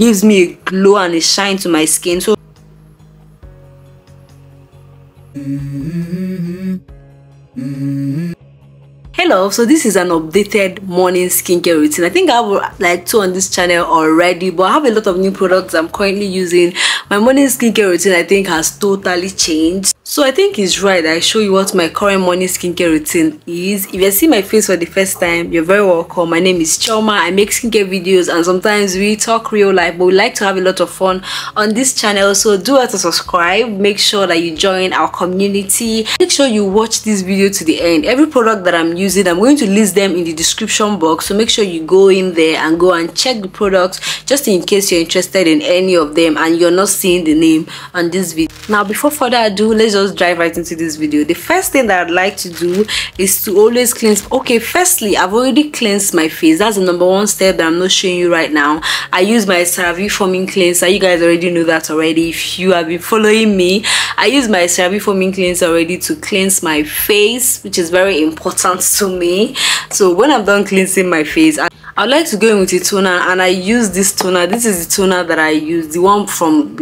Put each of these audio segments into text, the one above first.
gives me a glow and a shine to my skin so hello so this is an updated morning skincare routine. I think i have like two on this channel already but i have a lot of new products i'm currently using. My morning skincare routine i think has totally changed. So i think it's right i show you what my current morning skincare routine is. If you see my face for the first time you're very welcome. My name is Chioma i make skincare videos and sometimes we talk real life but we like to have a lot of fun on this channel. So do have to subscribe. Make sure that you join our community. Make sure you watch this video to the end. Every product that i'm using i'm going to list them in the description box so make sure you go in there and go and check the products just in case you're interested in any of them and you're not seeing the name on this video. Now before further ado let's just dive right into this video. The first thing that i'd like to do is to always cleanse. Okay firstly i've already cleansed my face. That's the number one step that i'm not showing you right now. I use my CeraVe foaming cleanser. You guys already know that already. If you have been following me i use my CeraVe foaming cleanser already to cleanse my face which is very important to me so when i'm done cleansing my face I I like to go in with a toner and I use this toner. This is the toner that I use, the one from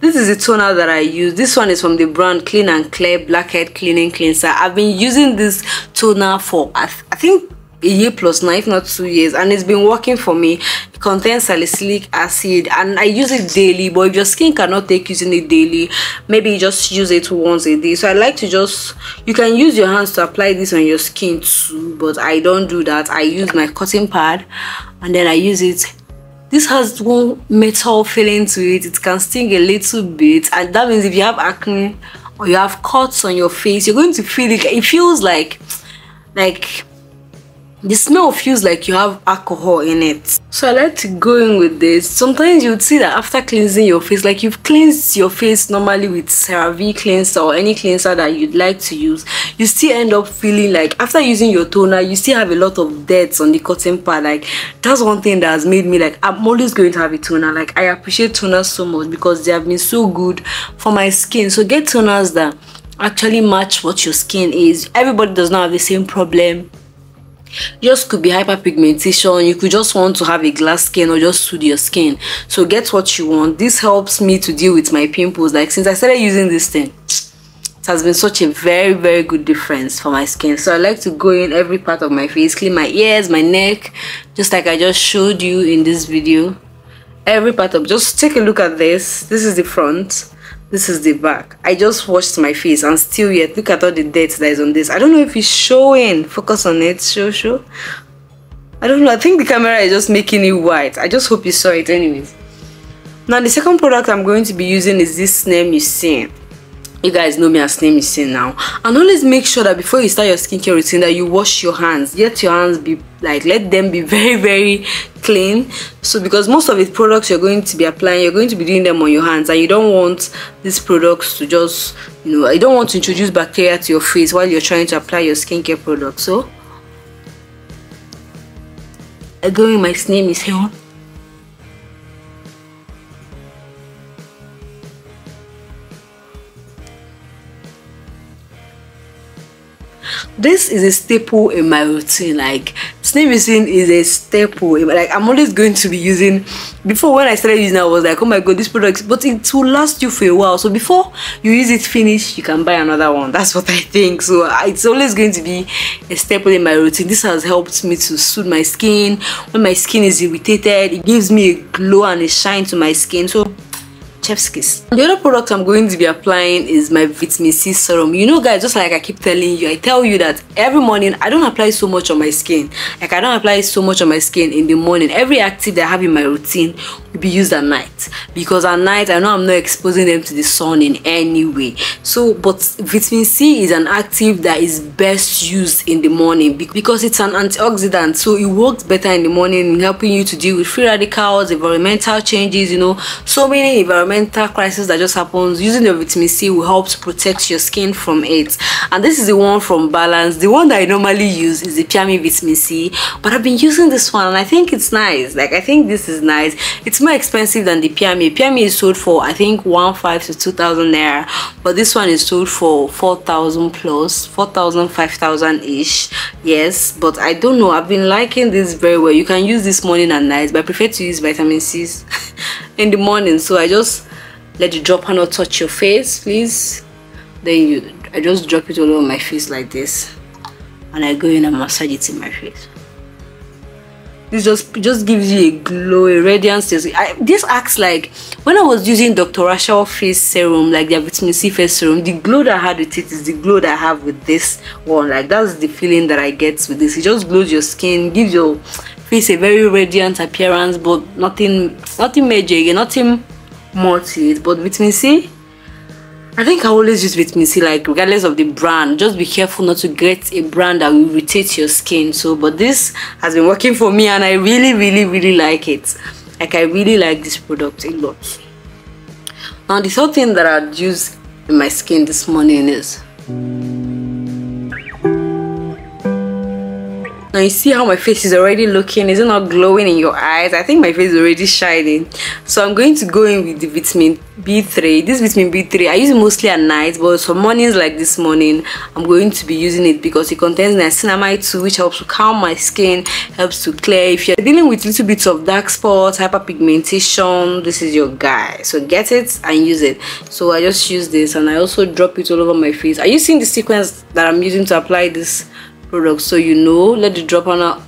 this is the toner that I use. This one is from the brand Clean and Clear Blackhead Cleaning Cleanser. I've been using this toner for I, th I think a year plus now if not two years and it's been working for me. It contains salicylic acid and i use it daily but if your skin cannot take using it daily maybe just use it once a day. So i like to just you can use your hands to apply this on your skin too but i don't do that. I use my cotton pad and then i use it. This has one metal feeling to it. It can sting a little bit and that means if you have acne or you have cuts on your face you're going to feel it. It feels like like the smell feels like you have alcohol in it. So i like to go in with this. Sometimes you'd see that after cleansing your face like you've cleansed your face normally with CeraVe cleanser or any cleanser that you'd like to use you still end up feeling like after using your toner you still have a lot of dirt on the cotton pad. Like that's one thing that has made me like i'm always going to have a toner. Like i appreciate toners so much because they have been so good for my skin. So get toners that actually match what your skin is. Everybody does not have the same problem yours could be hyperpigmentation. You could just want to have a glass skin or just soothe your skin. So get what you want. This helps me to deal with my pimples. Like since i started using this thing it has been such a very very good difference for my skin. So i like to go in every part of my face clean my ears my neck. Just like i just showed you in this video. Every part of just take a look at this. This is the front this is the back. I just washed my face and still yet look at all the dirt that is on this. I don't know if it's showing. Focus on it show show. I don't know i think the camera is just making it white. I just hope you saw it anyways. Now the second product i'm going to be using is this name you see you guys know me as name is saying now. And always make sure that before you start your skincare routine that you wash your hands. Let your hands be like let them be very very clean. So because most of the products you're going to be applying you're going to be doing them on your hands and you don't want these products to just you know you don't want to introduce bacteria to your face while you're trying to apply your skincare product so again my name is here this is a staple in my routine. Like sneezing is a staple like i'm always going to be using before when i started using i was like oh my god this product but it will last you for a while. So before you use it finish you can buy another one. That's what i think. So uh, it's always going to be a staple in my routine. This has helped me to soothe my skin. When my skin is irritated it gives me a glow and a shine to my skin. So chef's kiss the other product i'm going to be applying is my vitamin c serum. You know guys just like i keep telling you i tell you that every morning i don't apply so much on my skin. Like i don't apply so much on my skin in the morning. Every active that i have in my routine will be used at night. Because at night i know i'm not exposing them to the sun in any way. So but vitamin c is an active that is best used in the morning because it's an antioxidant. So it works better in the morning helping you to deal with free radicals environmental changes you know. So many environmental environmental crisis that just happens. Using your vitamin c will help to protect your skin from it. And this is the one from balance. The one that i normally use is the piami vitamin c but i've been using this one and i think it's nice. Like i think this is nice. It's more expensive than the piami. Piami is sold for i think one five to two thousand naira but this one is sold for four thousand plus four thousand five thousand ish yes but i don't know. I've been liking this very well. You can use this morning and night but i prefer to use vitamin c's in the morning so i just let the dropper not touch your face please. Then you i just drop it all over my face like this and i go in and massage it in my face. This just just gives you a glow a radiance. I, this acts like when i was using dr Rashel face serum like the vitamin c face serum the glow that i had with it is the glow that i have with this one. Like that's the feeling that i get with this. It just glows your skin gives your face a very radiant appearance but nothing nothing major again eh, nothing more to it but vitamin c I think I always use vitamin C, like regardless of the brand. Just be careful not to get a brand that will irritate your skin. So, but this has been working for me, and I really, really, really like it. Like I really like this product a lot. Now, the third thing that I'd use in my skin this morning is now you see how my face is already looking? Is it not glowing in your eyes? I think my face is already shining. So i'm going to go in with the vitamin b3 this vitamin b3 i use mostly at night but for mornings like this morning i'm going to be using it because it contains niacinamide too which helps to calm my skin helps to clear. If you're dealing with little bits of dark spots hyperpigmentation this is your guy. So get it and use it. So i just use this and i also drop it all over my face. Are you seeing the sequence that i'm using to apply this product. So you know let the drop on out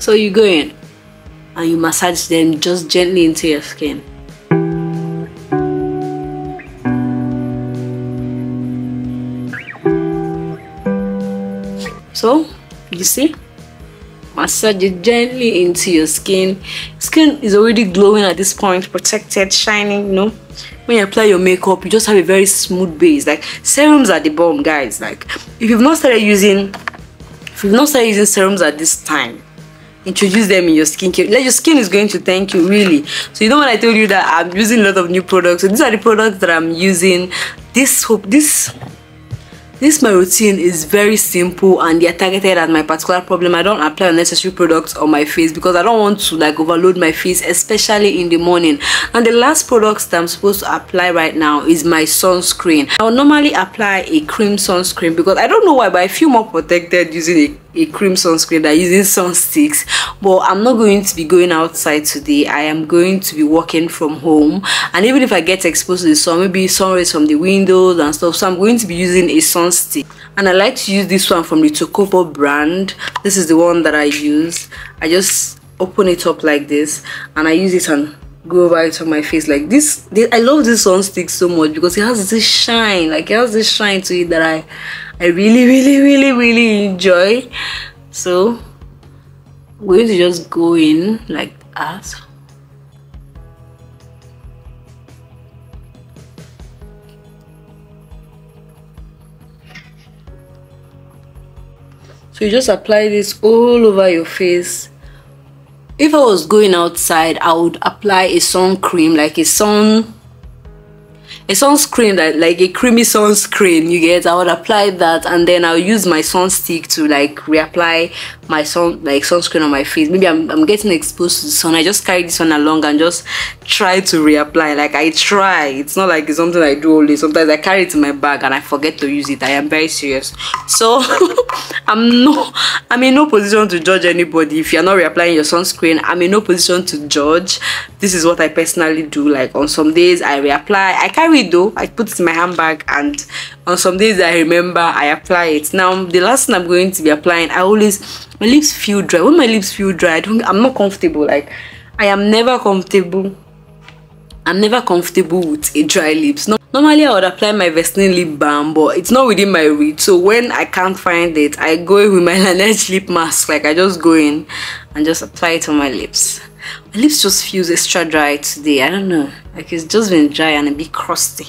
so you go in and you massage them just gently into your skin. So you see massage it gently into your skin. Skin is already glowing at this point protected shining you know. When you apply your makeup you just have a very smooth base. Like serums are the bomb guys. Like if you've not started using if you've not started using serums at this time introduce them in your skincare. Like your skin is going to thank you really. So you know when i told you that i'm using a lot of new products. So these are the products that i'm using. This hope this this my routine is very simple and they're targeted at my particular problem. I don't apply unnecessary products on my face because i don't want to like overload my face especially in the morning. And the last products that i'm supposed to apply right now is my sunscreen. I will normally apply a cream sunscreen because i don't know why but i feel more protected using a a cream sunscreen that using sun sticks but i'm not going to be going outside today. I am going to be working from home. And even if i get exposed to the sun maybe sun rays from the windows and stuff so i'm going to be using a sun stick and i like to use this one from the tocobo brand. This is the one that i use. I just open it up like this and i use it and go over it on my face like this, this i love this sun stick so much because it has this shine like it has this shine to it that i I really, really, really, really enjoy. So I'm going to just go in like that. So you just apply this all over your face. If I was going outside, I would apply a sun cream, like a sun a sunscreen that like a creamy sunscreen you get i would apply that and then i'll use my sun stick to like reapply my sun like sunscreen on my face. Maybe I'm, I'm getting exposed to the sun. I just carry this one along and just try to reapply. Like i try. It's not like it's something i do only sometimes i carry it in my bag and i forget to use it. I am very serious. So i'm no i'm in no position to judge anybody. If you're not reapplying your sunscreen i'm in no position to judge. This is what i personally do. Like on some days i reapply. I carry it though i put it in my handbag and on some days i remember i apply it. Now the last thing i'm going to be applying i always my lips feel dry. When my lips feel dry I don't, i'm not comfortable. Like i am never comfortable i'm never comfortable with a dry lips. No, normally i would apply my vaseline lip balm but it's not within my reach. So when i can't find it i go in with my laneige lip mask. Like i just go in and just apply it on my lips. My lips just feels extra dry today. I don't know. Like it's just been dry and a bit crusty.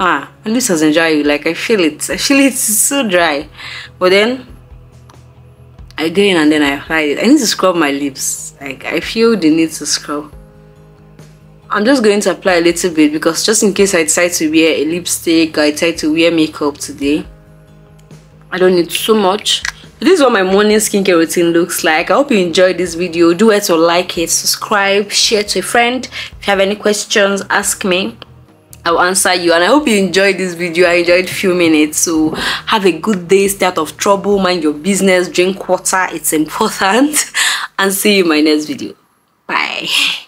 Ah my lips hasn't dry. Like i feel it. I feel it's so dry. But then i go in and then i apply it. I need to scrub my lips. Like i feel the need to scrub i'm just going to apply a little bit because just in case i decide to wear a lipstick or i decide to wear makeup today i don't need so much. This is what my morning skincare routine looks like. I hope you enjoyed this video. Do it to like it. Subscribe share to a friend. If you have any questions ask me. I'll answer you. And I hope you enjoyed this video. I enjoyed few minutes. So have a good day, stay out of trouble, mind your business, drink water, it's important. And see you in my next video. bye